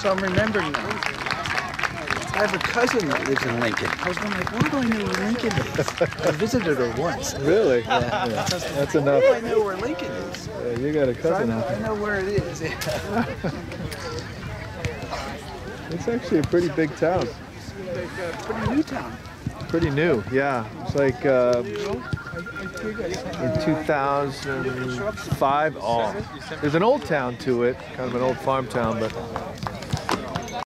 So I'm remembering now. I have a cousin that lives in Lincoln. I was wondering, like, where do I know where Lincoln is? I visited her once. Really? Yeah. yeah. That's enough. I know where Lincoln is? Yeah, you got a cousin out I, I know where it is. it's actually a pretty big town. It's a pretty new town. Pretty new, yeah. It's like uh, in 2005. Oh, there's an old town to it, kind of an old farm town, but